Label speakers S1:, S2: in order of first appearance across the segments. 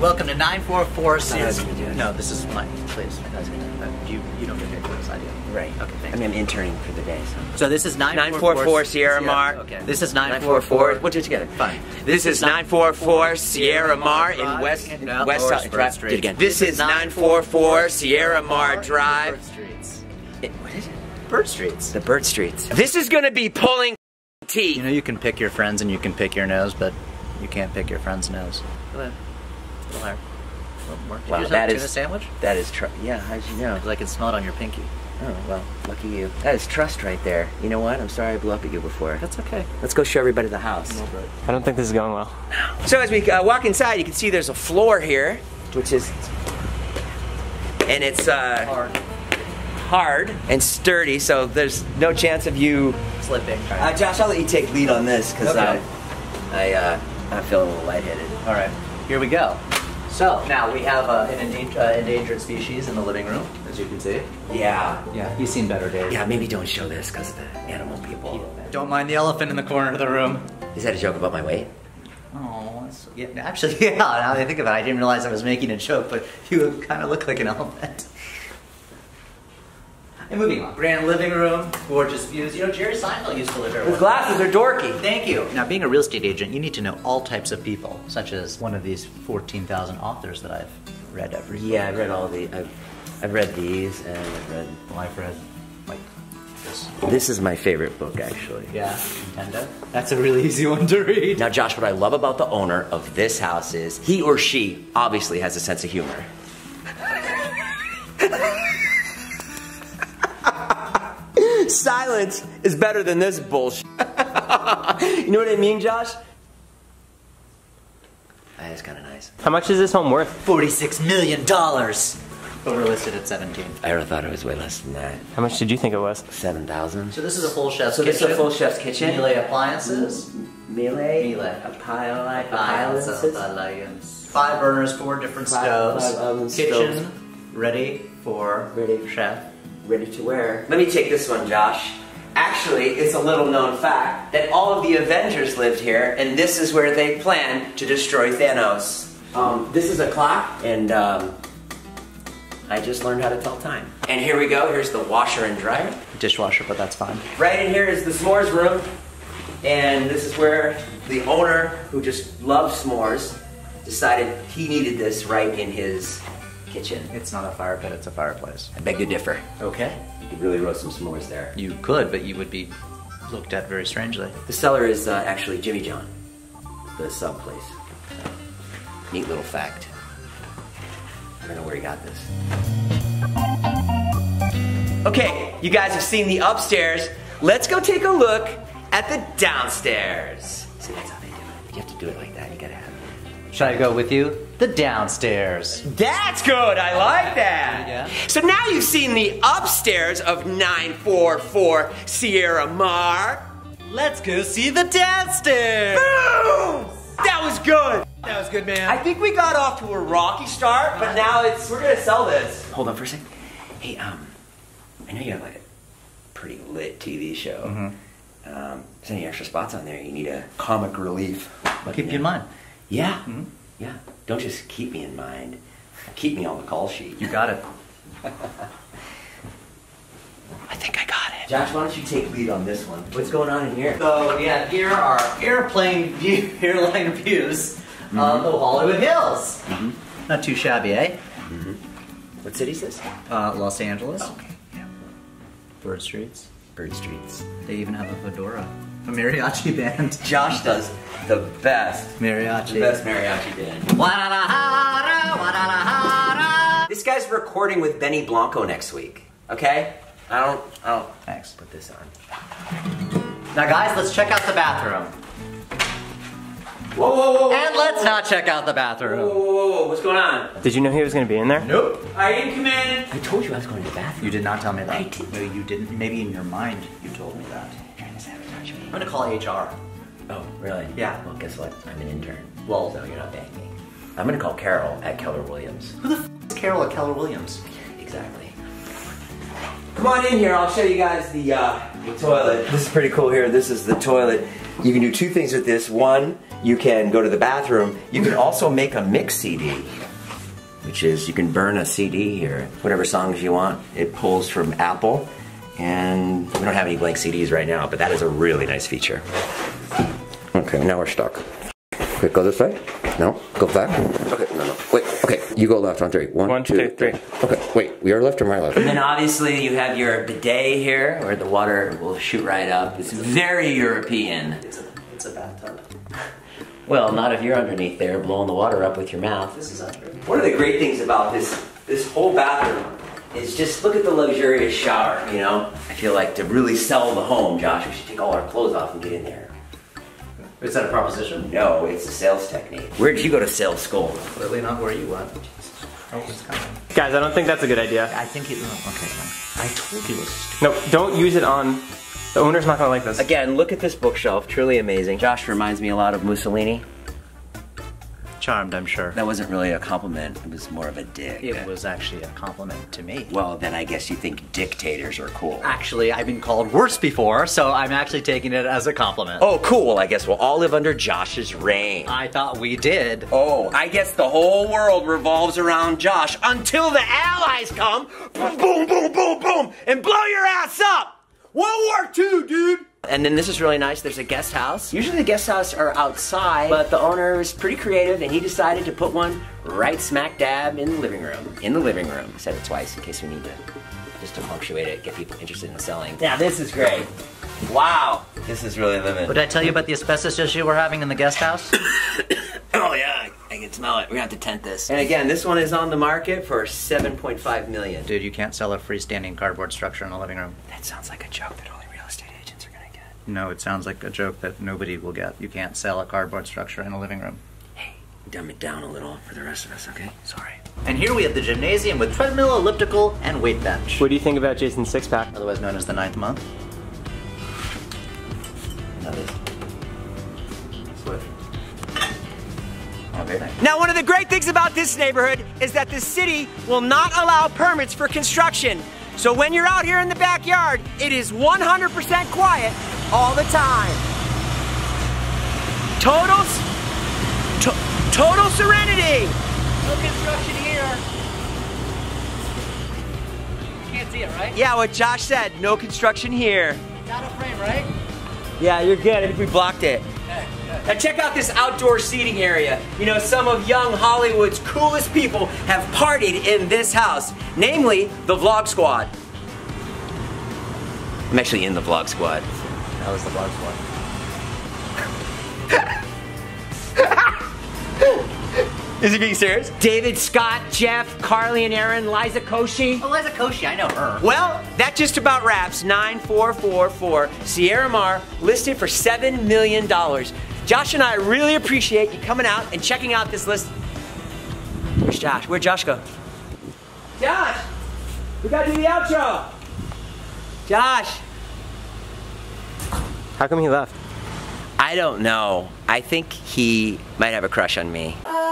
S1: welcome to 944 Sierra.
S2: was gonna do it.
S1: No, this is mine, please. You, you don't get paid for this, I do.
S2: Right.
S1: Okay,
S2: I
S1: thanks.
S2: mean, I'm interning for the day, so.
S1: So this is 944,
S2: 944 Sierra Mar.
S1: Okay. This is
S2: 944.
S1: 944.
S2: We'll do it together.
S1: Fine.
S2: This is 944 Sierra Mar in West
S1: No,
S2: West Side
S1: Spur
S2: Drive.
S1: Street.
S2: Do it again. This is 944 Sierra Mar
S1: Bird
S2: Drive.
S1: Streets.
S2: It- What is it?
S1: Bird Streets.
S2: The Bird Streets. This is gonna be pulling
S1: You know, you can pick your friends and you can pick your nose, but you can't pick your friend's nose. Go ahead. A little higher. A little more. Did
S2: Wow,
S1: you just
S2: that
S1: have a
S2: is-
S1: tuna sandwich?
S2: That is trust. Yeah, how'd you know?
S1: Because I can smell it on your pinky.
S2: Oh well, lucky you. That is trust right there. You know what? I'm sorry I blew up at you before.
S1: That's okay.
S2: Let's go show everybody the house.
S3: I don't think this is going well.
S2: So as we uh, walk inside, you can see there's a floor here, which is, and it's uh,
S1: Hard.
S2: hard and sturdy, so there's no chance of you.
S1: Slipping.
S2: Uh, Josh, I'll let you take lead on this because
S1: Okay.
S2: I, I, uh, I'm feeling a little lightheaded.
S1: All right, here we go. So now we have uh, an endan- uh, endangered species in the living room, as you can see.
S2: Yeah.
S1: Yeah, you've seen better days.
S2: Yeah, maybe don't show this because of the animal people.
S1: Don't mind the elephant in the corner of the room.
S2: Is that a joke about my weight?
S1: Oh, that's, yeah, actually, yeah. Now that I think of it, I didn't realize I was making a joke, but you kind of look like an elephant. And moving on. Grand living room, gorgeous views. You know, Jerry Seinfeld used to live here.
S2: The
S1: once.
S2: glasses are dorky.
S1: Thank you. Now, being a real estate agent, you need to know all types of people, such as one of these 14,000 authors that I've read every
S2: Yeah, I've read all the. I've, I've read these and I've read.
S1: Well, I've read, like, this.
S2: This is my favorite book, actually.
S1: Yeah, Nintendo. That's a really easy one to read.
S2: Now, Josh, what I love about the owner of this house is he or she obviously has a sense of humor. Silence is better than this bullshit. you know what I mean, Josh? That is kind of nice.
S3: How much is this home worth?
S1: $46 million. But we're listed at 17.
S2: I ever thought it was way less than that.
S3: How much did you think it was?
S2: Seven thousand.
S1: So this is a full chef's
S2: So this is a full chef's kitchen.
S1: Miele appliances.
S2: Melee.
S1: Melee.
S2: A pile. A
S1: Appliances. Five burners, four different
S2: Five-
S1: stoves.
S2: five ovens,
S1: kitchen
S2: stoves.
S1: ready for
S2: Ready.
S1: chef.
S2: Ready to wear. Let me take this one, Josh. Actually, it's a little known fact that all of the Avengers lived here, and this is where they planned to destroy Thanos. Um, this is a clock, and um, I just learned how to tell time. And here we go. Here's the washer and dryer.
S1: Dishwasher, but that's fine.
S2: Right in here is the s'mores room, and this is where the owner, who just loves s'mores, decided he needed this right in his kitchen.
S1: It's not a fire pit, it's a fireplace.
S2: I beg to differ.
S1: Okay.
S2: You could really roast some s'mores there.
S1: You could, but you would be looked at very strangely.
S2: The cellar is uh, actually Jimmy John, the sub place. Neat little fact. I don't know where he got this. Okay, you guys have seen the upstairs. Let's go take a look at the downstairs. See, that's how they do it. You have to do it like that. You gotta have it.
S1: Should I go with you? The downstairs.
S2: That's good. I like that.
S1: Yeah.
S2: So now you've seen the upstairs of 944 Sierra Mar.
S1: Let's go see the downstairs.
S2: Boom! That was good.
S1: That was good, man.
S2: I think we got off to a rocky start, but now it's we're gonna sell this. Hold on for a second. Hey, um, I know you have like a pretty lit TV show.
S1: Mm-hmm.
S2: Um, is any extra spots on there? You need a comic relief.
S1: Keep you in mind.
S2: Yeah,
S1: Mm-hmm.
S2: yeah. Don't just keep me in mind. Keep me on the call sheet.
S1: You got it.
S2: I think I got it. Josh, why don't you take lead on this one? What's going on in here?
S1: So yeah, here are airplane view, airline views of the Hollywood Hills. Not too shabby, eh?
S2: What city is this?
S1: Uh, Los Angeles.
S2: Okay. Yeah.
S1: Bird Streets.
S2: Bird Streets.
S1: They even have a fedora. A mariachi band.
S2: Josh does the best.
S1: Mariachi.
S2: The best mariachi band. This guy's recording with Benny Blanco next week. Okay? I don't. I don't.
S1: Thanks.
S2: Put this on.
S1: Now, guys, let's check out the bathroom.
S2: Whoa, whoa, whoa!
S1: And let's not check out the bathroom.
S2: whoa, whoa, whoa! What's going on?
S3: Did you know he was going to be in there?
S1: Nope.
S2: I didn't come in. I told you I was going to the bathroom.
S1: You did not tell me that.
S2: I did.
S1: No, you didn't. Maybe in your mind you told me that.
S2: trying to sabotage me.
S1: I'm gonna call HR.
S2: Oh, really?
S1: Yeah.
S2: Well, guess what? I'm an intern.
S1: Well-
S2: so you're not banking. I'm gonna call Carol at Keller Williams.
S1: Who the f is Carol at Keller Williams?
S2: Exactly. Come on in here. I'll show you guys the uh, toilet. This is pretty cool here. This is the toilet. You can do two things with this. One, you can go to the bathroom. You can also make a mix CD, which is you can burn a CD here. Whatever songs you want. It pulls from Apple. And we don't have any blank CDs right now, but that is a really nice feature. Okay, now we're stuck. Quick, go this way. No, go back. Okay, no, no. Wait, okay, you go left on three. One,
S3: One,
S2: two,
S3: two, three.
S2: Okay, wait, we are left or my left? And then obviously you have your bidet here, where the water will shoot right up. It's very European.
S1: It's a, bathtub.
S2: Well, not if you're underneath there blowing the water up with your mouth.
S1: This is under.
S2: One of the great things about this this whole bathroom is just look at the luxurious shower, you know? I feel like to really sell the home, Josh, we should take all our clothes off and get in there.
S1: Is that a proposition?
S2: No, it's a sales technique. Where did you go to sales school?
S1: Clearly not where you went. Oh.
S3: Guys, I don't think that's a good idea.
S1: I think it. oh, Okay. I told you it was.
S3: No, don't use it on. The owner's not gonna like this.
S2: Again, look at this bookshelf, truly amazing. Josh reminds me a lot of Mussolini.
S1: Charmed, I'm sure.
S2: That wasn't really a compliment, it was more of a dig.
S1: It was actually a compliment to me.
S2: Well, then I guess you think dictators are cool.
S1: Actually, I've been called worse before, so I'm actually taking it as a compliment.
S2: Oh, cool. Well, I guess we'll all live under Josh's reign.
S1: I thought we did.
S2: Oh, I guess the whole world revolves around Josh until the Allies come, boom, boom, boom, boom, boom, and blow your ass up. World War II, dude. And then this is really nice. There's a guest house. Usually the guest house are outside, but the owner was pretty creative and he decided to put one right smack dab in the living room. In the living room. I said it twice in case we need to, just to punctuate it, get people interested in selling. Now this is great. Wow. This is really living.
S1: What did I tell you about the asbestos issue we're having in the guest house?
S2: Yeah, I can smell it. We're gonna have to tent this. And again, this one is on the market for 7.5 million.
S1: Dude, you can't sell a freestanding cardboard structure in a living room.
S2: That sounds like a joke that only real estate agents are gonna get.
S1: No, it sounds like a joke that nobody will get. You can't sell a cardboard structure in a living room.
S2: Hey, dumb it down a little for the rest of us, okay? Sorry.
S1: And here we have the gymnasium with treadmill, elliptical, and weight bench.
S3: What do you think about Jason's six pack?
S1: Otherwise known as the ninth month.
S2: Now, one of the great things about this neighborhood is that the city will not allow permits for construction. So when you're out here in the backyard, it is 100% quiet all the time. Total, to- total serenity.
S1: No construction here. You can't see it, right?
S2: Yeah, what Josh said, no construction here.
S1: Not a frame, right?
S2: Yeah, you're good. I think we blocked it. Now check out this outdoor seating area. You know, some of young Hollywood's coolest people have partied in this house, namely the Vlog Squad. I'm actually in the Vlog Squad.
S1: That was the Vlog Squad.
S2: Is he being serious? David, Scott, Jeff, Carly and Aaron, Liza Koshy.
S1: Oh, Liza Koshy, I know her.
S2: Well, that just about wraps 9444 Sierra Mar listed for $7 million. Josh and I really appreciate you coming out and checking out this list. Where's Josh? Where'd Josh go? Josh! We gotta do the outro! Josh!
S3: How come he left?
S2: I don't know. I think he might have a crush on me.
S4: Uh,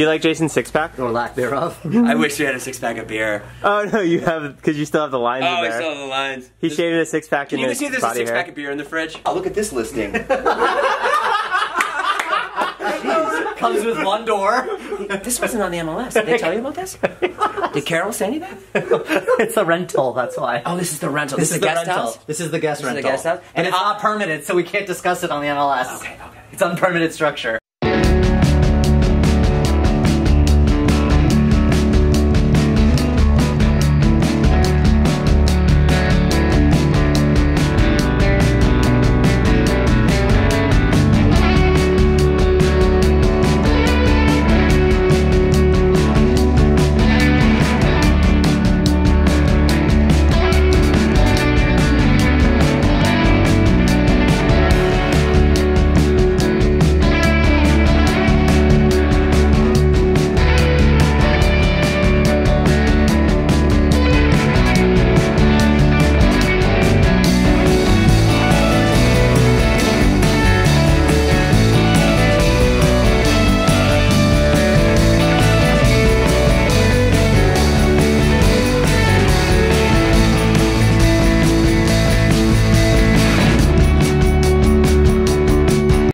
S3: Do you like Jason's six pack?
S1: Or lack thereof.
S2: I wish we had a six pack of beer.
S3: Oh no, you have because you still have the lines
S2: Oh,
S3: in
S2: we
S3: there.
S2: still have the lines.
S3: He shaved a six pack
S2: Can
S3: in
S2: you
S3: his
S2: see there's a
S3: body
S2: six
S3: hair.
S2: pack of beer in the fridge? Oh, look at this listing.
S1: Comes with one door.
S2: this wasn't on the MLS. Did they tell you about this? Did Carol send you that?
S1: it's a rental, that's why.
S2: Oh, this is the rental.
S1: this,
S2: This,
S1: is
S2: the
S1: the
S2: guest
S1: rental.
S2: house.
S1: This is the guest
S2: This is the
S1: rental.
S2: guest house?
S1: And
S2: And
S1: it's
S2: I'll-
S1: not permitted, so we can't discuss it on the MLS.
S2: Okay, okay.
S1: It's unpermitted structure.